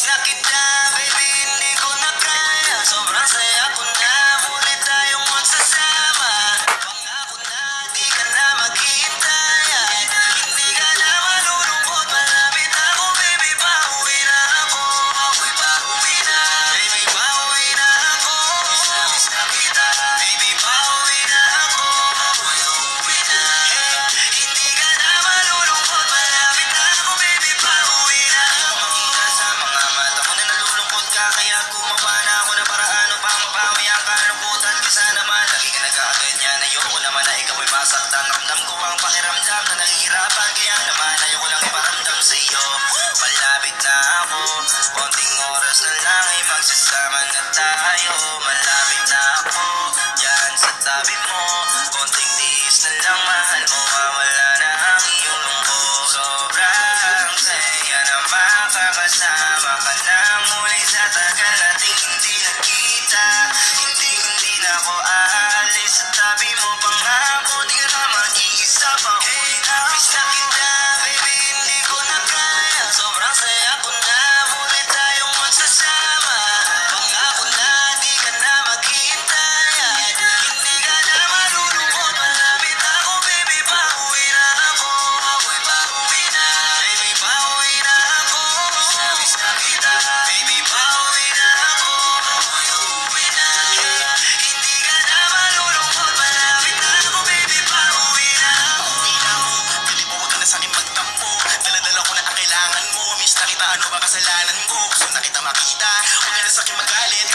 snuck it down. kita makita Huwag ka na sa'kin magalit.